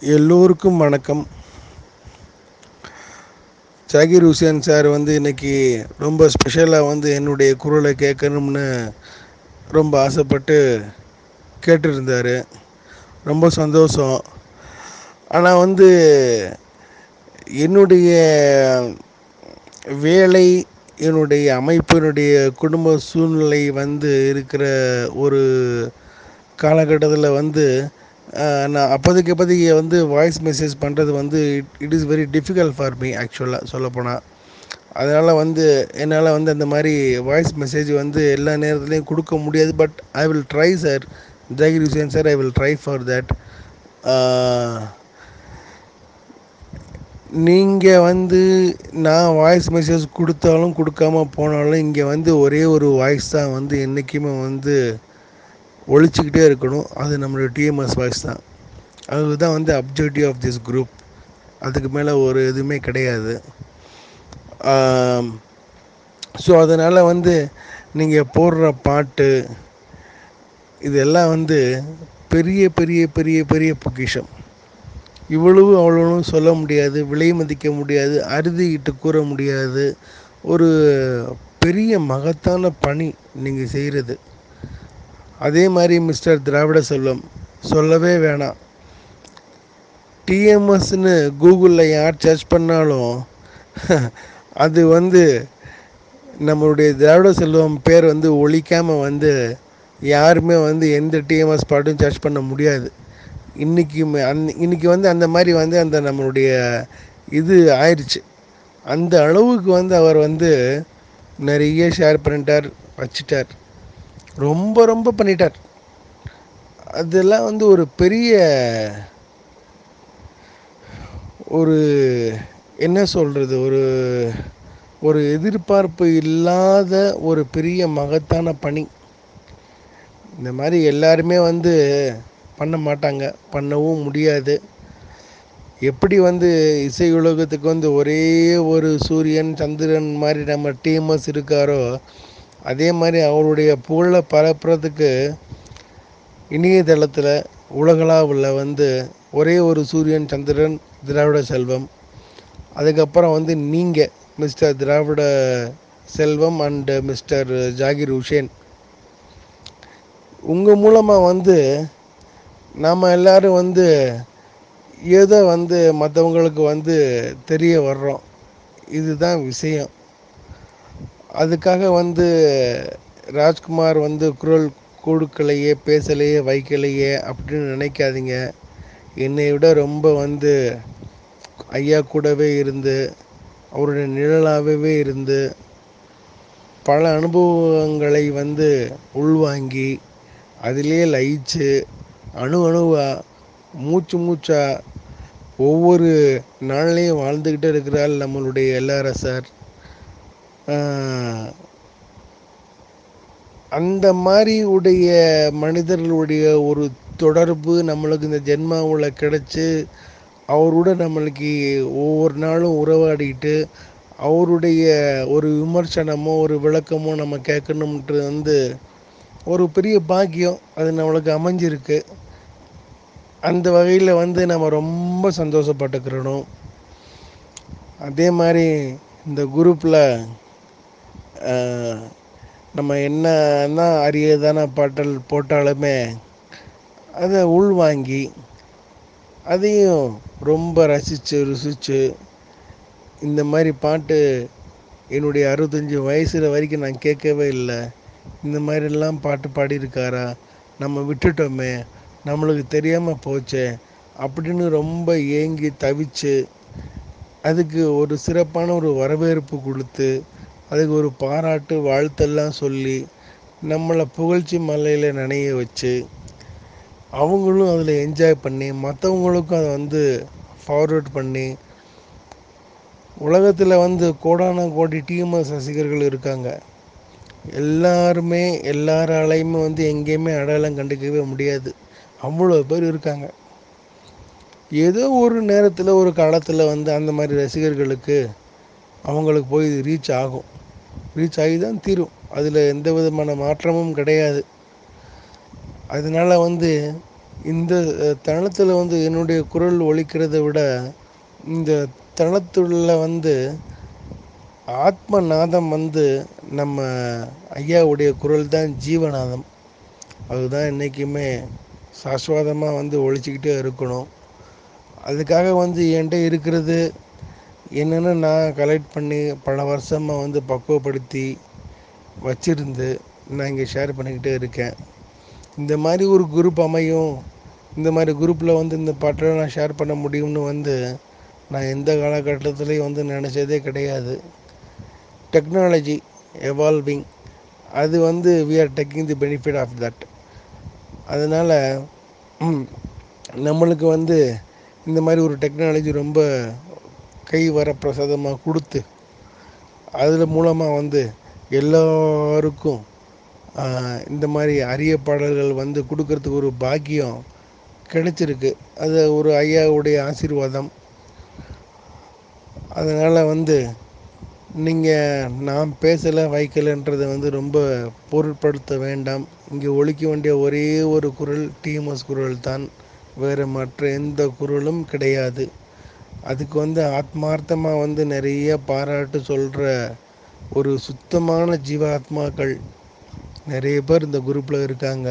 எல்லோருக்கும் வணக்கம். ஜாகிர் ஹுசேன் சார் வந்து இன்னைக்கு ரொம்ப ஸ்பெஷலாக வந்து என்னுடைய குரலை கேட்கணும்னு ரொம்ப ஆசைப்பட்டு கேட்டிருந்தார். ரொம்ப சந்தோஷம். ஆனால் வந்து என்னுடைய வேலை என்னுடைய அமைப்பினுடைய குடும்ப சூழ்நிலை வந்து இருக்கிற ஒரு காலகட்டத்தில் வந்து நான் அப்போதைக்கு அப்போதைக்கு வந்து வாய்ஸ் மெசேஜ் பண்ணுறது வந்து it it is very difficult for me ஆக்சுவலாக சொல்லப்போனால் அதனால் வந்து என்னால் வந்து அந்த மாதிரி வாய்ஸ் மெசேஜ் வந்து எல்லா நேரத்துலையும் கொடுக்க முடியாது. But I will try sir Zakir Hussain sir I will try for that நீங்கள் வந்து நான் வாய்ஸ் மெசேஜ் கொடுத்தாலும் கொடுக்காம போனாலும் இங்கே வந்து ஒரே ஒரு வாய்ஸ் தான் வந்து என்றைக்குமே வந்து ஒழிச்சிக்கிட்டே இருக்கணும். அது நம்மளோட டிஎம்எஸ் வாய்ஸ் தான். அதுதான் வந்து அப்ஜெக்டிவ் ஆஃப் திஸ் குரூப் அதுக்கு மேலே ஒரு எதுவுமே கிடையாது. ஸோ அதனால் வந்து நீங்கள் போடுற பாட்டு இதெல்லாம் வந்து பெரிய பெரிய பெரிய பெரிய பொக்கிஷம். இவ்வளவு அவ்வளவு சொல்ல முடியாது விலை மதிக்க முடியாது அறுதிட்டு கூற முடியாது. ஒரு பெரிய மகத்தான பணி நீங்கள் செய்கிறது அதே மாதிரி மிஸ்டர் திராவிட செல்வம். சொல்லவே வேணாம். டிஎம்எஸ்னு கூகுளில் யார் சர்ச் பண்ணாலும் அது வந்து நம்மளுடைய திராவிட செல்வம் பேர் வந்து ஒழிக்காமல் வந்து யாருமே வந்து எந்த டிஎம்எஸ் பாட்டும் சர்ச் பண்ண முடியாது. இன்றைக்கி அந் இன்றைக்கி வந்து அந்த மாதிரி வந்து அந்த நம்மளுடைய இது ஆயிடுச்சு அந்த அளவுக்கு வந்து அவர் வந்து நிறைய ஷேர் பண்ணிட்டார் வச்சிட்டார். ரொம்ப ரொம்ப பண்ணிட்டார். அதெல்லாம் வந்து ஒரு பெரிய ஒரு என்ன சொல்கிறது ஒரு ஒரு எதிர்பார்ப்பு இல்லாத ஒரு பெரிய மகத்தான பணி. இந்த மாதிரி எல்லாருமே வந்து பண்ண மாட்டாங்க. பண்ணவும் முடியாது. எப்படி வந்து இசை உலகத்துக்கு வந்து ஒரே ஒரு சூரியன் சந்திரன் மாதிரி நம்ம டீமஸ் இருக்காரோ அதே மாதிரி அவருடைய புகழை பரப்புறதுக்கு இணையதளத்தில் உலகளாவில் வந்து ஒரே ஒரு சூரியன் சந்திரன் திராவிட செல்வம். அதுக்கப்புறம் வந்து நீங்கள் mister Dravida Selvam and mister Zakir Hussain உங்கள் மூலமாக வந்து நாம் எல்லோரும் வந்து ஏதோ வந்து மற்றவங்களுக்கு வந்து தெரிய வர்றோம்? இதுதான் விஷயம். அதுக்காக வந்து ராஜ்குமார் வந்து குரல் கொடுக்கலையே பேசலையே வைக்கலையே அப்படின்னு நினைக்காதீங்க. என்னை விட ரொம்ப வந்து ஐயா கூடவே இருந்து அவருடைய நிழலாகவே இருந்து பல அனுபவங்களை வந்து உள்வாங்கி அதிலே லயிச்சு அணு அணுவாக மூச்சு மூச்சா ஒவ்வொரு நாள்லேயும் வாழ்ந்துக்கிட்டே இருக்கிறாள் நம்மளுடைய எல்ஆர்எஸ்ஆர் அந்த மாதிரி உடைய மனிதர்களுடைய ஒரு தொடர்பு நம்மளுக்கு இந்த ஜென்மாவில் கிடச்சி அவரோட நம்மளுக்கு ஒவ்வொரு நாளும் உறவாடிக்கிட்டு அவருடைய ஒரு விமர்சனமோ ஒரு விளக்கமோ நம்ம கேட்கணுன்றது வந்து ஒரு பெரிய பாக்கியம். அது நம்மளுக்கு அமைஞ்சிருக்கு. அந்த வகையில் வந்து நம்ம ரொம்ப சந்தோஷப்பட்டுக்கிறணும். அதே மாதிரி இந்த குரூப்பில் நம்ம என்ன அரியதான பாட்டல் போட்டாலுமே அதை உள்வாங்கி அதையும் ரொம்ப ரசித்து ருசித்து இந்த மாதிரி பாட்டு என்னுடைய அறுபத்தஞ்சி வயசில் வரைக்கும் நான் கேட்கவே இல்லை. இந்த மாதிரிலாம் பாட்டு பாடியிருக்காரா? நம்ம விட்டுட்டோமே நம்மளுக்கு தெரியாமல் போச்சே அப்படின்னு ரொம்ப ஏங்கி தவிச்சு அதுக்கு ஒரு சிறப்பான ஒரு வரவேற்பு கொடுத்து அதுக்கு ஒரு பாராட்டு வாழ்த்தெல்லாம் சொல்லி நம்மளை புகழ்ச்சி மலையில் நனைய வச்சு அவங்களும் அதில் என்ஜாய் பண்ணி மற்றவங்களுக்கும் அதை வந்து ஃபார்வேர்ட் பண்ணி உலகத்தில் வந்து கோடான கோடி டிஎம்எஸ் ரசிகர்கள் இருக்காங்க. எல்லாருமே எல்லாராலையுமே வந்து எங்கேயுமே அடையாளம் கண்டுக்கவே முடியாது. அவ்வளோ பேர் இருக்காங்க. ஏதோ ஒரு நேரத்தில் ஒரு காலத்தில் வந்து அந்த மாதிரி ரசிகர்களுக்கு அவங்களுக்கு போய் இது ரீச் ஆகும். ரீச் ஆகி தான் தீரும். அதில் எந்த விதமான மாற்றமும் கிடையாது. அதனால் வந்து இந்த தளத்தில் வந்து என்னுடைய குரல் ஒழிக்கிறத விட இந்த தளத்துள்ள வந்து ஆத்மநாதம் வந்து நம்ம ஐயாவுடைய குரல் தான் ஜீவநாதம். அதுதான் என்றைக்குமே சாஸ்வதமாக வந்து ஒழிச்சிக்கிட்டே இருக்கணும். அதுக்காக வந்து என்கிட்ட இருக்கிறது என்னென்னு நான் கலெக்ட் பண்ணி பல வருஷமாக வந்து பக்குவப்படுத்தி வச்சிருந்து நான் இங்கே ஷேர் பண்ணிக்கிட்டே இருக்கேன். இந்த மாதிரி ஒரு குரூப் அமையும் இந்த மாதிரி குரூப்பில் வந்து இந்த பாட்டை நான் ஷேர் பண்ண முடியும்னு வந்து நான் எந்த காலகட்டத்துலேயும் வந்து நினச்சதே கிடையாது. டெக்னாலஜி எவால்விங் அது வந்து we are taking the benefit of that அதனால் நம்மளுக்கு வந்து இந்த மாதிரி ஒரு டெக்னாலஜி ரொம்ப கை வர பிரசாதமாக கொடுத்து அதில் மூலமாக வந்து எல்லோருக்கும் இந்த மாதிரி அரிய பாடல்கள் வந்து கொடுக்கறதுக்கு ஒரு பாக்கியம் கிடைச்சிருக்கு. அது ஒரு ஐயாவுடைய ஆசீர்வாதம். அதனால் வந்து நீங்கள் நான் பேசலை வைக்கலைன்றதை வந்து ரொம்ப பொருட்படுத்த வேண்டாம். இங்கே ஒழிக்க வேண்டிய ஒரே ஒரு குரல் டிஎம்எஸ் குரல் தான் வேறு மற்ற எந்த குரலும் கிடையாது. அதுக்கு வந்து ஆத்மார்த்தமாக வந்து நிறைய பாராட்டு சொல்கிற ஒரு சுத்தமான ஜீவாத்மாக்கள் நிறைய பேர் இந்த குரூப்பில் இருக்காங்க.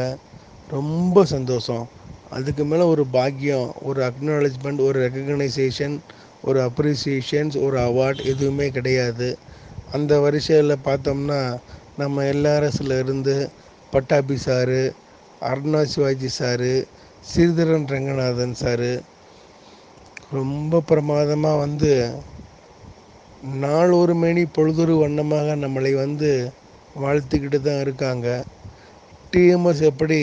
ரொம்ப சந்தோஷம். அதுக்கு மேலே ஒரு பாக்கியம் ஒரு அக்னாலஜ்மெண்ட் ஒரு ரெக்கக்னைசேஷன் ஒரு அப்ரிசியேஷன்ஸ் ஒரு அவார்ட் எதுவுமே கிடையாது. அந்த வரிசையில் பார்த்தோம்னா நம்ம எல்ஆர்எஸ்ல இருந்து Pattabhi sir Aruna Sivaji sir Sridharan Ranganathan sir ரொம்ப பிரமாதமாக வந்து நாள் ஒரு மணி பொழுதொரு வண்ணமாக நம்மளை வந்து வாழ்த்துக்கிட்டு தான் இருக்காங்க. டிஎம்எஸ் எப்படி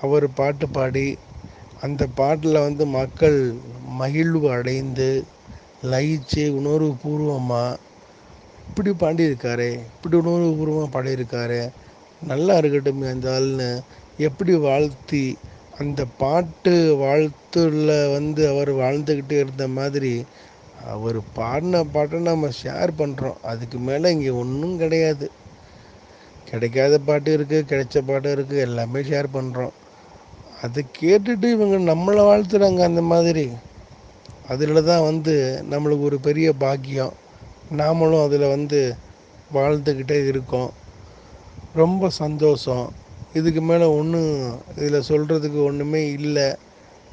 அவர் பாட்டு பாடி அந்த பாட்டில் வந்து மக்கள் மகிழ்வு அடைந்து லயிச்சு உணர்வு பூர்வமாக இப்படி பாடியிருக்காரு இப்படி உணர்வு பூர்வமாக பாடியிருக்காரு நல்லா இருக்கட்டும் அந்த ஆள்னு எப்படி வாழ்த்தி அந்த பாட்டு வாழ்த்துள்ள வந்து அவர் வாழ்ந்துக்கிட்டே இருந்த மாதிரி அவர் பாடின பாட்டை நம்ம ஷேர் பண்ணுறோம் அதுக்கு மேலே இங்கே ஒன்றும் கிடையாது. கிடைக்காத பாட்டு இருக்குது கிடைச்ச பாட்டு இருக்குது எல்லாமே ஷேர் பண்ணுறோம் அதை கேட்டுட்டு இவங்க நம்மளை வாழ்த்துறாங்க அந்த மாதிரி. அதில் தான் வந்து நம்மளுக்கு ஒரு பெரிய பாக்கியம். நாமளும் அதில் வந்து வாழ்ந்துக்கிட்டே இருக்கோம். ரொம்ப சந்தோஷம். இதுக்கு மேலே ஒன்றும் இதில் சொல்கிறதுக்கு ஒன்றுமே இல்லை.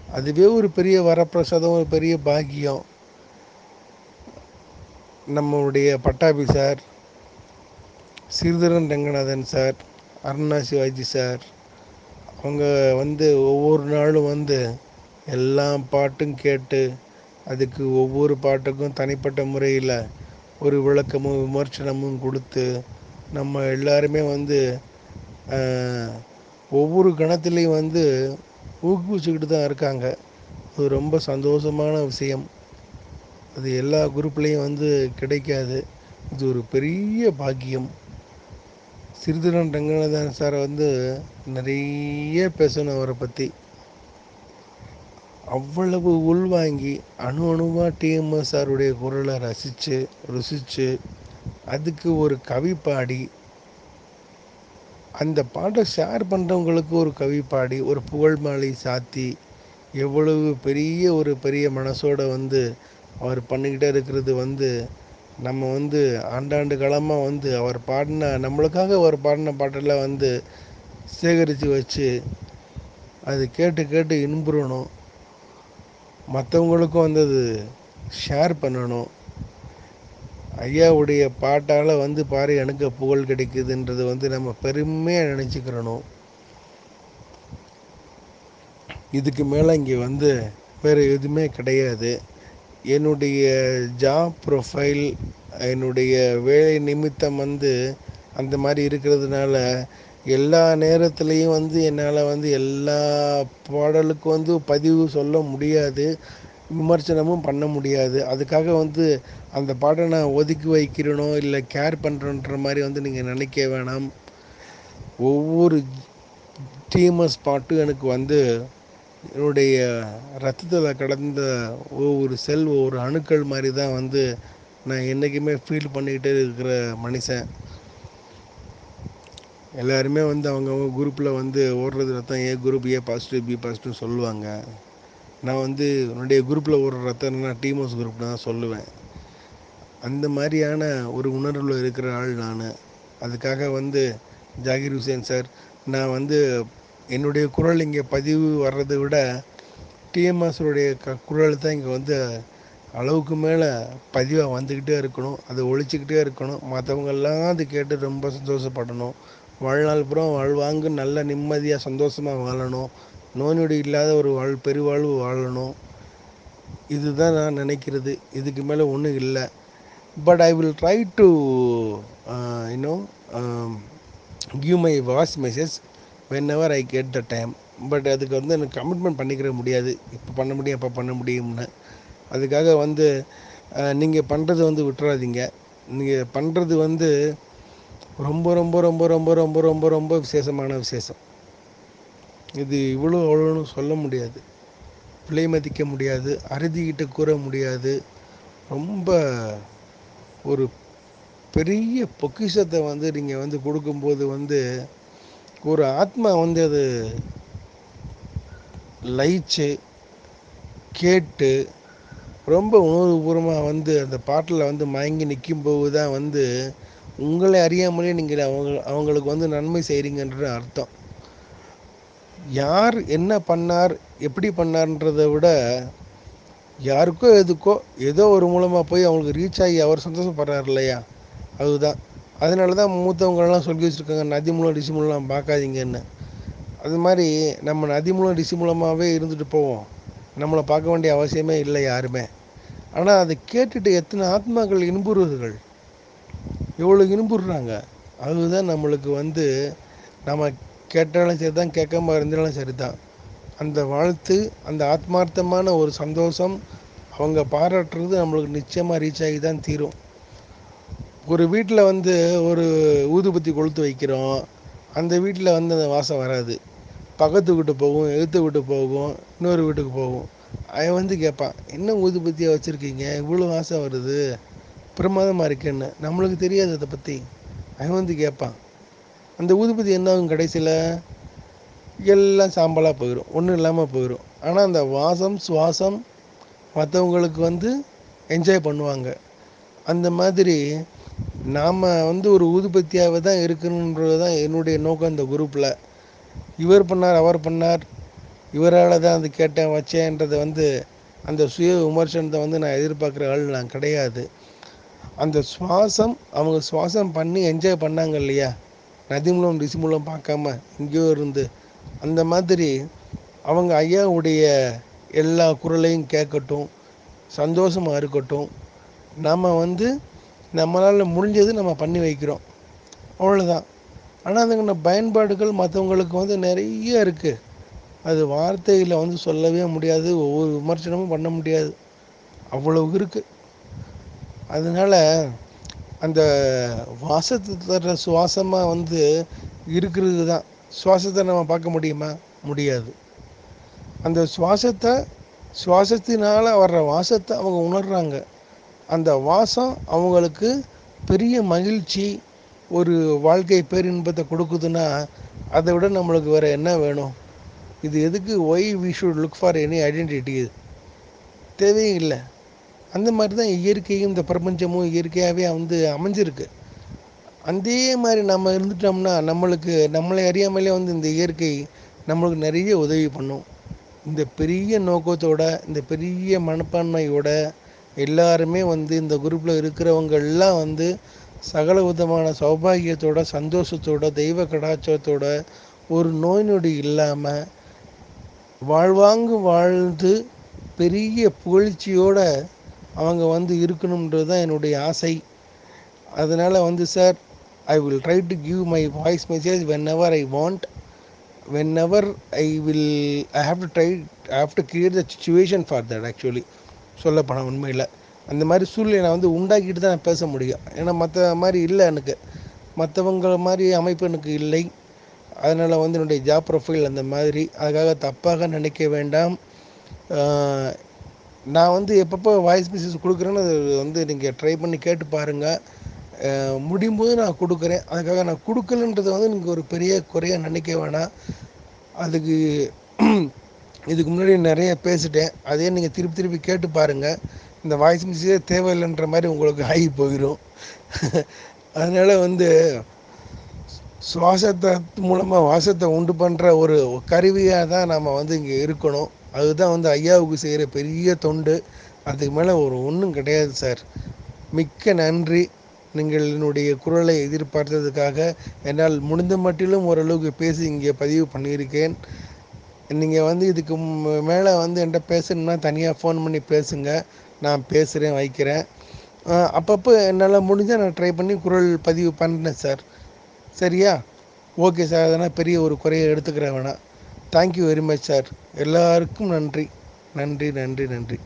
அதுவே ஒரு பெரிய வரப்பிரசாதம் ஒரு பெரிய பாக்கியம். நம்மளுடைய Pattabhi sir Sridharan Ranganathan sir Aruna Sivaji sir அவங்க வந்து ஒவ்வொரு நாளும் வந்து எல்லா பாட்டும் கேட்டு அதுக்கு ஒவ்வொரு பாட்டுக்கும் தனிப்பட்ட முறையில் ஒரு விளக்கமும் விமர்சனமும் கொடுத்து நம்ம எல்லாருமே வந்து ஒவ்வொரு கணத்துலேயும் வந்து ஊக்குவிச்சுக்கிட்டு தான் இருக்காங்க. அது ரொம்ப சந்தோஷமான விஷயம். அது எல்லா குரூப்லேயும் வந்து கிடைக்காது. இது ஒரு பெரிய பாக்கியம். சிறிதரன் ரங்கநாதன் சாரை வந்து நிறைய பேசணும் அவரை பற்றி அவ்வளவு உள்வாங்கி அணு அணுவாக டிஎம்எஸ் சாருடைய குரலை ரசித்து ருசித்து அதுக்கு ஒரு கவி பாடி அந்த பாட்டை ஷேர் பண்ணுறவங்களுக்கு ஒரு கவி பாடி ஒரு புகழ் மாலை சாத்தி எவ்வளவு பெரிய ஒரு பெரிய மனசோட வந்து அவர் பண்ணிக்கிட்டே இருக்கிறது வந்து நம்ம வந்து ஆண்டாண்டு காலமாக வந்து அவர் பாடின நம்மளுக்காக அவர் பாடின பாட்டெல்லாம் வந்து சேகரித்து வச்சு அது கேட்டு கேட்டு இன்புறணும். மற்றவங்களுக்கும் வந்து அது ஷேர் பண்ணணும். ஐயாவுடைய பாட்டால் வந்து பாரு எனக்கு புகழ் கிடைக்குதுன்றது வந்து நம்ம பெருமையாக நினச்சிக்கிறணும். இதுக்கு மேலே இங்கே வந்து வேறு எதுவுமே கிடையாது. என்னுடைய ஜாப் ப்ரொஃபைல் என்னுடைய வேலை நிமித்தம் வந்து அந்த மாதிரி இருக்கிறதுனால எல்லா நேரத்துலேயும் வந்து என்னால் வந்து எல்லா பாடலுக்கும் வந்து பதிவு சொல்ல முடியாது. விமர்சனமும் பண்ண முடியாது. அதுக்காக வந்து அந்த பாட்டை நான் ஒதுக்கி வைக்கிறனோ இல்லை கேர் பண்ணுறன்ற மாதிரி வந்து நீங்கள் நினைக்க வேணாம். ஒவ்வொரு டிஎம்எஸ் பாட்டும் எனக்கு வந்து என்னுடைய ரத்தத்தில் கடந்த ஒவ்வொரு செல் ஒவ்வொரு அணுக்கள் மாதிரி தான் வந்து நான் என்றைக்குமே ஃபீல் பண்ணிக்கிட்டே இருக்கிற மனுஷன் எல்லாருமே வந்து அவங்கவுங்க குரூப்பில் வந்து ஓடுறது ரத்தம் A group A positive B positive சொல்லுவாங்க. நான் வந்து என்னுடைய குரூப்பில் ஓடுற ரத்தம் நான் டீமோஸ் குரூப் தான் சொல்லுவேன். அந்த மாதிரியான ஒரு உணர்வில் இருக்கிற ஆள் நான். அதுக்காக வந்து ஜாகிர் ஹுசேன் சார் நான் வந்து என்னுடைய குரல் இங்கே பதிவு வர்றதை விட டிஎம்எஸுடைய க குரல் தான் இங்கே வந்து அளவுக்கு மேலே பதிவாக வந்துக்கிட்டே இருக்கணும். அதை ஒழிச்சிக்கிட்டே இருக்கணும். மற்றவங்கெல்லாம் அது கேட்டு ரொம்ப சந்தோஷப்படணும். வாழ்நாள் புறம் வாழ்வாங்கு நல்ல நிம்மதியாக சந்தோஷமாக வாழணும். நோய் நொடி இல்லாத ஒரு வாழ் பெருவாழ்வு வாழணும். இதுதான் நான் நினைக்கிறது. இதுக்கு மேலே ஒன்றும் இல்லை. But I will try to you know give my voice message whenever I get the time but அதுக்கு வந்து எனக்கு கமிட்மெண்ட் பண்ணிக்கிற முடியாது. இப்போ பண்ண முடியும் அப்போ பண்ண முடியும்னு. அதுக்காக வந்து நீங்கள் பண்ணுறது வந்து விட்டுறாதீங்க. நீங்கள் பண்ணுறது வந்து ரொம்ப ரொம்ப ரொம்ப ரொம்ப ரொம்ப ரொம்ப ரொம்ப விசேஷமான விசேஷம். இது இவ்வளோ அவ்வளோன்னு சொல்ல முடியாது. விலை மதிக்க முடியாது. அறுதிக்கிட்ட கூற முடியாது. ரொம்ப ஒரு பெரிய பொக்கிஷத்தை வந்து நீங்கள் வந்து கொடுக்கும்போது வந்து ஒரு ஆத்மா வந்து அது லயிச்சு கேட்டு ரொம்ப உணர்வுபூர்வமாக வந்து அந்த பாட்டில் வந்து மயங்கி நிற்கும்போது தான் வந்து உங்களை அறியாமலே நீங்கள் அவங்க அவங்களுக்கு வந்து நன்மை செய்கிறீங்கன்ற அர்த்தம். யார் என்ன பண்ணார் எப்படி பண்ணார்ன்றதை விட யாருக்கோ எதுக்கோ ஏதோ ஒரு மூலமாக போய் அவங்களுக்கு ரீச் ஆகி அவர் சந்தோஷப்படுறாரு இல்லையா? அதுதான். அதனால தான் மூத்தவங்களெல்லாம் சொல்லி வச்சுருக்காங்க நதி மூலம் ரிஷி மூலம் பார்க்காதீங்கன்னு. அது மாதிரி நம்ம நதி மூலம் ரிஷி மூலமாகவே இருந்துட்டு போவோம். நம்மளை பார்க்க வேண்டிய அவசியமே இல்லை யாருமே. ஆனால் அதை கேட்டுட்டு எத்தனை ஆத்மாக்கள் இன்புறுவர்கள் எவ்வளோ இன்புறுறாங்க. அதுதான் நம்மளுக்கு வந்து நம்ம கேட்டாலும் சரி தான் கேட்காம இருந்தாலும் சரி தான் அந்த வாழ்த்து அந்த ஆத்மார்த்தமான ஒரு சந்தோஷம் அவங்க பாராட்டுறது நம்மளுக்கு நிச்சயமாக ரீச் ஆகி தான் தீரும். ஒரு வீட்டில் வந்து ஒரு ஊதுபத்தி கொளுத்து வைக்கிறோம் அந்த வீட்டில் வந்து அந்த வாசம் வராது. பக்கத்து வீட்டு போகும் எழுத்து வீட்டு போகும் இன்னொரு வீட்டுக்கு போகும். அவன் வந்து கேட்பான் என்ன ஊதுபத்தியாக வச்சுருக்கீங்க? இவ்வளோ வாசம் வருது. பிரமாதமாக இருக்குன்னு. நம்மளுக்கு தெரியாது அதை பற்றி அவன் வந்து கேட்பான் அந்த ஊதுபதி என்ன ஆகும் கடைசியில்? எல்லாம் சாம்பலாக போயிடும் ஒன்றும் இல்லாமல் போயிடும் ஆனால் அந்த வாசம் சுவாசம் மற்றவங்களுக்கு வந்து என்ஜாய் பண்ணுவாங்க. அந்த மாதிரி நாம் வந்து ஒரு ஊதுபத்தியாகவே தான் இருக்கணுன்றது தான் என்னுடைய நோக்கம் இந்த குரூப்பில் இவர் பண்ணார் அவர் பண்ணார். இவரால் தான் அது கேட்டேன் வச்சேன்றதை வந்து அந்த சுய விமர்சனத்தை வந்து நான் எதிர்பார்க்குற ஆள் நான் கிடையாது. அந்த சுவாசம் அவங்க சுவாசம் பண்ணி என்ஜாய் பண்ணாங்க இல்லையா? நதி மூலம் ரிசி மூலம் பார்க்காம எங்கேயோ இருந்து அந்த மாதிரி அவங்க ஐயாவுடைய எல்லா குரலையும் கேட்கட்டும் சந்தோஷமாக இருக்கட்டும். நம்ம வந்து நம்மளால் முடிஞ்சது நம்ம பண்ணி வைக்கிறோம். அவ்வளோதான் ஆனால் அதுக்கான பயன்பாடுகள் மற்றவங்களுக்கு வந்து நிறைய இருக்குது அது வார்த்தையில் வந்து சொல்லவே முடியாது ஒவ்வொரு விமர்சனமும் பண்ண முடியாது. அவ்வளவு இருக்குது அதனால் அந்த வாசத்தை தர்ற சுவாசமாக வந்து இருக்கிறது தான். சுவாசத்தை நம்ம பார்க்க முடியுமா? முடியாது. அந்த சுவாசத்தை சுவாசத்தினால் வர்ற வாசத்தை அவங்க உணர்கிறாங்க அந்த வாசம் அவங்களுக்கு பெரிய மகிழ்ச்சி ஒரு வாழ்க்கை பேரின்பத்தை கொடுக்குதுன்னா அதை விட நம்மளுக்கு வேறு என்ன வேணும்? இது எதுக்கு why we should look for any identity தேவையும் இல்லை. அந்த மாதிரி தான் இயற்கையும் இந்த பிரபஞ்சமும் இயற்கையாகவே வந்து அமைஞ்சிருக்கு. அதே மாதிரி நம்ம இருந்துட்டோம்னா நம்மளுக்கு நம்மளை அறியாமலே வந்து இந்த இயற்கை நம்மளுக்கு நிறைய உதவி பண்ணும். இந்த பெரிய நோக்கத்தோட இந்த பெரிய மனப்பான்மையோட எல்லாருமே வந்து இந்த குரூப்பில் இருக்கிறவங்க எல்லாம் வந்து சகல விதமான சௌபாகியத்தோட சந்தோஷத்தோட தெய்வ கடாச்சத்தோட ஒரு நோய் நொடி இல்லாமல் வாழ்வாங்கு வாழ்ந்து பெரிய புகழ்ச்சியோட அவங்க வந்து இருக்கணுன்றது தான் என்னுடைய ஆசை. அதனால் வந்து sir I will try to give my voice message whenever I want whenever I will I have to try I have to create the situation for that actually சொல்லப்போனால் உண்மையில். அந்த மாதிரி சூழ்நிலை நான் வந்து உண்டாக்கிட்டு தான் நான் பேச முடியும். ஏன்னா மற்ற மாதிரி இல்லை எனக்கு. மற்றவங்கள மாதிரி அமைப்பு எனக்கு இல்லை. அதனால் வந்து என்னுடைய ஜாப் ப்ரொஃபைல் அந்த மாதிரி. அதுக்காக தப்பாக நினைக்க வேண்டாம். நான் வந்து எப்பப்போ வாய்ஸ் மெசேஜ் கொடுக்குறேன்னு வந்து நீங்கள் ட்ரை பண்ணி கேட்டு பாருங்கள் முடியும்போது முடியும் போது நான் கொடுக்குறேன். அதுக்காக நான் கொடுக்கலன்றதை வந்து நீங்கள் ஒரு பெரிய குறையாக நினைக்க வேணாம். அதுக்கு இதுக்கு முன்னாடி நிறைய பேசிட்டேன். அதே நீங்கள் திருப்பி திருப்பி கேட்டு பாருங்கள் இந்த வாய்ஸ் மெசேஜே தேவையில்லைன்ற மாதிரி உங்களுக்கு ஆகி போயிடும் அதனால் வந்து சுவாசத்தை மூலமாக வாசத்தை உண்டு பண்ணுற ஒரு கருவியாக தான் நம்ம வந்து இங்கே இருக்கணும். அதுதான் வந்து ஐயாவுக்கு செய்கிற பெரிய தொண்டு. அதுக்கு மேலே ஒரு ஒன்றும் கிடையாது சார். மிக்க நன்றி. நீங்கள் என்னுடைய குரலை எதிர்பார்த்ததுக்காக என்னால் முடிந்த மட்டிலும் ஓரளவுக்கு பேசி இங்கே பதிவு பண்ணியிருக்கேன். நீங்கள் வந்து இதுக்கு மேலே வந்து என்கிட்ட பேசணும்னா தனியாக ஃபோன் பண்ணி பேசுங்க. நான் பேசுகிறேன் வைக்கிறேன். அப்பப்போ என்னால் முடிஞ்சால் நான் ட்ரை பண்ணி குரல் பதிவு பண்ணுறேன் சார். சரியா? Okay sir. அதனால் பெரிய ஒரு குறையை எடுத்துக்கிறேன் வேணாம். தேங்க்யூ வெரி மச் சார் எல்லாருக்கும் நன்றி. நன்றி நன்றி நன்றி.